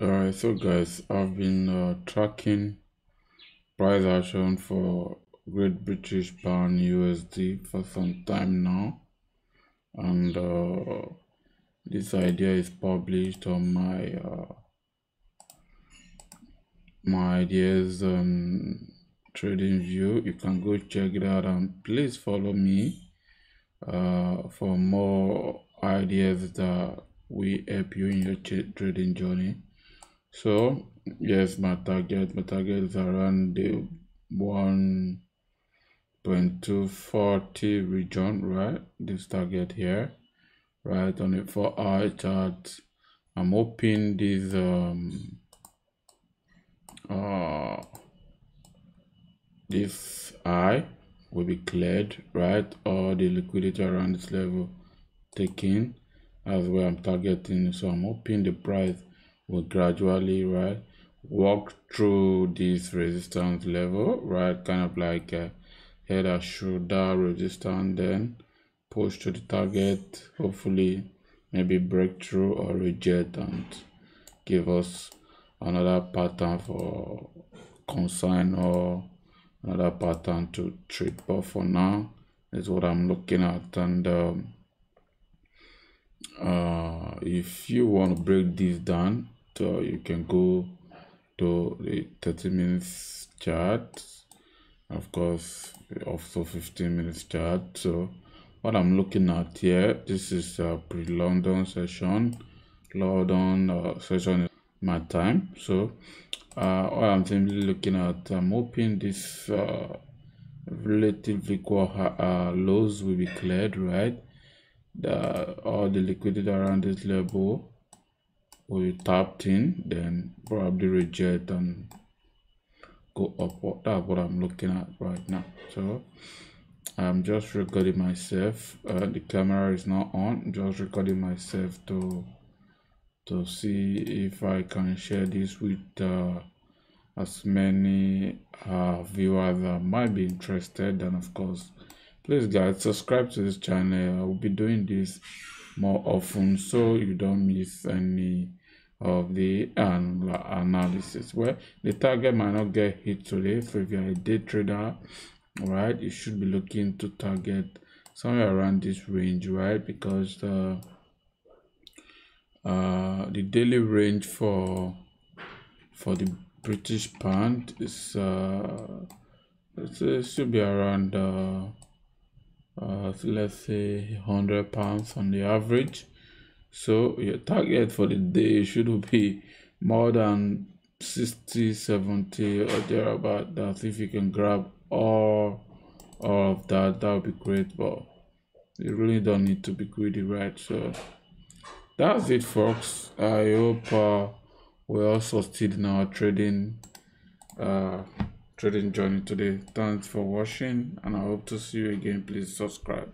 Alright, so guys, I've been uh, tracking price action for Great British Pound USD for some time now, and uh, this idea is published on my uh, my ideas um, TradingView. You can go check it out and please follow me uh, for more ideas that we help you in your trading journey so yes my target my target is around the 1.240 region right? This target here right? On a four hour chart i'm hoping this um uh this eye will be cleared right? Or the liquidity around this level taken as where i'm targeting. So i'm hoping the price will gradually right walk through this resistance level right kind of like a head and shoulder resistance and then push to the target hopefully maybe breakthrough or reject and give us another pattern for consign or another pattern to trade but for now is what i'm looking at. And um, uh, if you want to break this down so you can go to the 30 minutes chart of course also 15 minutes chart so what i'm looking at here this is a pre-london session. London uh, session is my time. So uh what i'm simply looking at i'm hoping this uh relatively equal uh, lows will be cleared right? The all the liquidity around this level we tapped in then probably reject and go upward. That's what i'm looking at right now. So i'm just recording myself. Uh, the camera is not on. I'm just recording myself to to see if i can share this with uh, as many uh, viewers that might be interested. And of course please guys subscribe to this channel. I will be doing this more often so you don't miss any of the analysis. Well the target might not get hit today so if you're a day trader right you should be looking to target somewhere around this range right? Because the uh the daily range for for the british pound is uh it should be around uh, uh let's say 100 pounds on the average so your target for the day should be more than 60 70 or thereabout. That if you can grab all, all of that that would be great but you really don't need to be greedy right? So that's it folks. I hope uh, we all succeed in our trading uh trading journey today. Thanks for watching and i hope to see you again. Please subscribe